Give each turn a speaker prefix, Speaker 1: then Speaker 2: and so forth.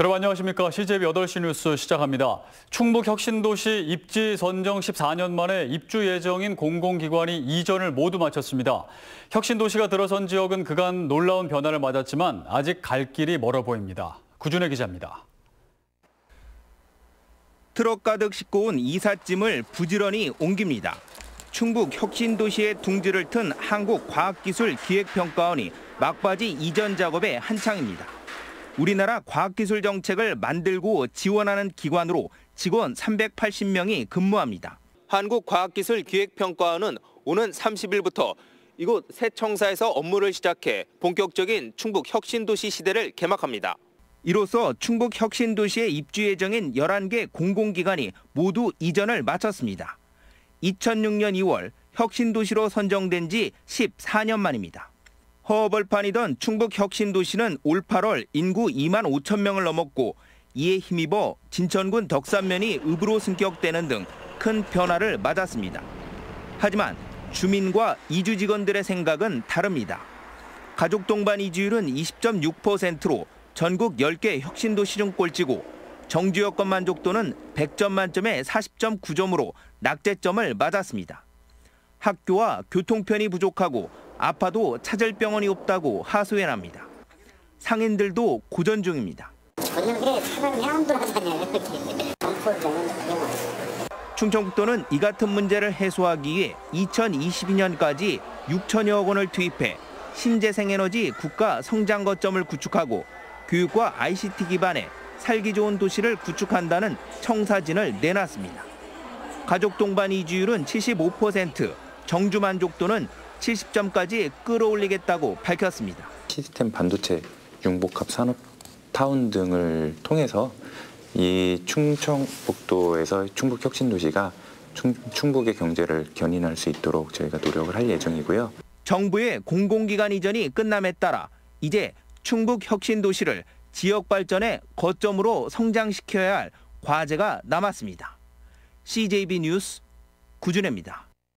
Speaker 1: 여러분 안녕하십니까. CJB 8시 뉴스 시작합니다. 충북 혁신도시 입지 선정 14년 만에 입주 예정인 공공기관이 이전을 모두 마쳤습니다. 혁신도시가 들어선 지역은 그간 놀라운 변화를 맞았지만 아직 갈 길이 멀어 보입니다. 구준혜 기자입니다.
Speaker 2: 트럭 가득 싣고 온 이삿짐을 부지런히 옮깁니다. 충북 혁신도시의 둥지를 튼 한국과학기술기획평가원이 막바지 이전 작업에 한창입니다. 우리나라 과학기술 정책을 만들고 지원하는 기관으로 직원 380명이 근무합니다. 한국과학기술기획평가원은 오는 30일부터 이곳 새청사에서 업무를 시작해 본격적인 충북 혁신도시 시대를 개막합니다. 이로써 충북 혁신도시에 입주 예정인 11개 공공기관이 모두 이전을 마쳤습니다. 2006년 2월 혁신도시로 선정된 지 14년 만입니다. 허벌판이던 충북 혁신도시는 올 8월 인구 2만 5천 명을 넘었고 이에 힘입어 진천군 덕산면이 읍으로 승격되는 등 큰 변화를 맞았습니다. 하지만 주민과 이주 직원들의 생각은 다릅니다. 가족 동반 이주율은 20.6%로 전국 10개 혁신도시 중 꼴찌고 정주 여건 만족도는 100점 만점에 40.9점으로 낙제점을 맞았습니다. 학교와 교통편이 부족하고 아파도 찾을 병원이 없다고 하소연합니다. 상인들도 고전 중입니다.
Speaker 3: 저녁에 사람이 안 다녀요. 여기. 경포병원 병원.
Speaker 2: 충청북도는 이 같은 문제를 해소하기 위해 2022년까지 6천여 억 원을 투입해 신재생에너지 국가 성장 거점을 구축하고 교육과 ICT 기반의 살기 좋은 도시를 구축한다는 청사진을 내놨습니다. 가족 동반 이주율은 75%, 정주 만족도는 70점까지 끌어올리겠다고 밝혔습니다.
Speaker 4: 시스템 반도체, 융복합 산업 타운 등을 통해서 이 충청북도에서 충북 혁신 도시가 충, 충북의 경제를 견인할 수 있도록 저희가 노력을 할 예정이고요.
Speaker 2: 정부의 공공기관 이전이 끝남에 따라 이제 충북 혁신 도시를 지역 발전의 거점으로 성장시켜야 할 과제가 남았습니다. CJB 뉴스 구준혜입니다.